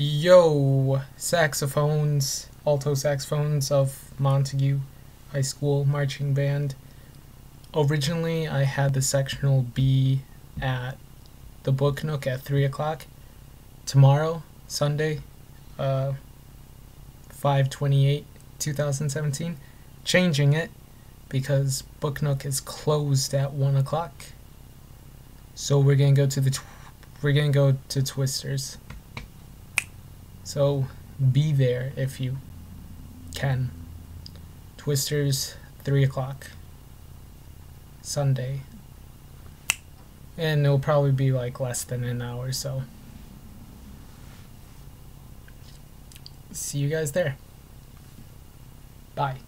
Yo, saxophones, alto saxophones of Montague High School Marching Band. Originally, I had the sectional be at the Book Nook at 3 o'clock. Tomorrow, Sunday, uh, 528, 2017, changing it because Book Nook is closed at 1 o'clock. So we're gonna go to the, we're gonna go to Twisters. So be there if you can. Twisters, 3 o'clock. Sunday. And it'll probably be like less than an hour, so. See you guys there. Bye.